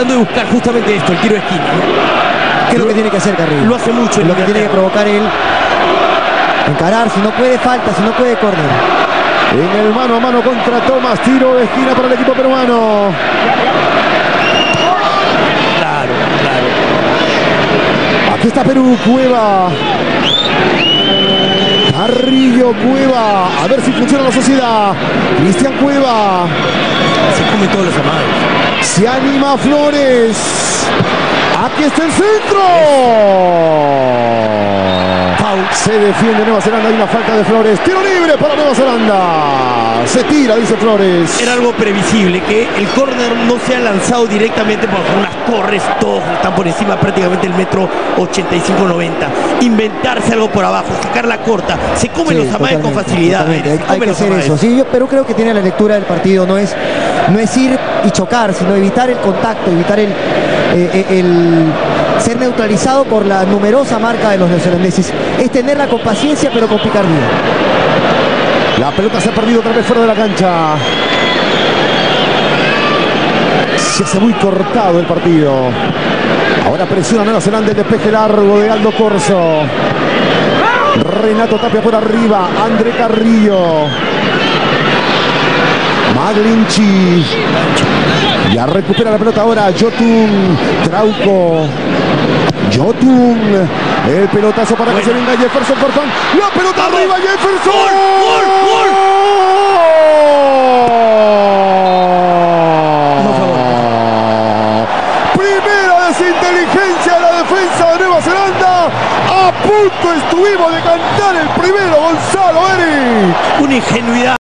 tratando de buscar justamente esto, el tiro de esquina. ¿Qué es lo que tiene que hacer Carrillo? Lo hace mucho. Lo que tiene que provocar él. Encarar, si no puede, falta, si no puede, córner. En el mano a mano contra Tomás, tiro de esquina para el equipo peruano. Claro, claro. Aquí está Perú, Cueva. Carrillo, Cueva. A ver si funciona la sociedad. Cristian Cueva. Se come todos los amados. Se anima Flores. Aquí está el centro. Foul. Se defiende Nueva Zelanda. Hay una falta de Flores. Tiro libre para Nueva Zelanda. Se tira, dice Flores. Era algo previsible que el córner no se ha lanzado directamente por unas torres, todos están por encima prácticamente del metro 85-90. Inventarse algo por abajo, sacar la corta, se comen Sí, los amagues con facilidad. Hay, que hacer amagues. eso. Sí, yo, Perú creo que tiene la lectura del partido. No es, no es ir y chocar, sino evitar el contacto, evitar el, eh, eh, el ser neutralizado por la numerosa marca de los neozelandeses. Es tenerla con paciencia, pero con picardía. La pelota se ha perdido otra vez fuera de la cancha. Se hace muy cortado el partido. Ahora presiona Nueva Zelanda el despeje largo de Aldo Corso. Renato Tapia por arriba. André Carrillo. Maglinchi. Ya recupera la pelota ahora Jotun. Trauco. Jotun. El pelotazo para que se venga Jefferson Farfán. La pelota Vamos. arriba Jefferson. Gol, gol, No fue Primera desinteligencia de la defensa de Nueva Zelanda. A punto estuvimos de cantar el primero, Gonzalo Eric. Una ingenuidad.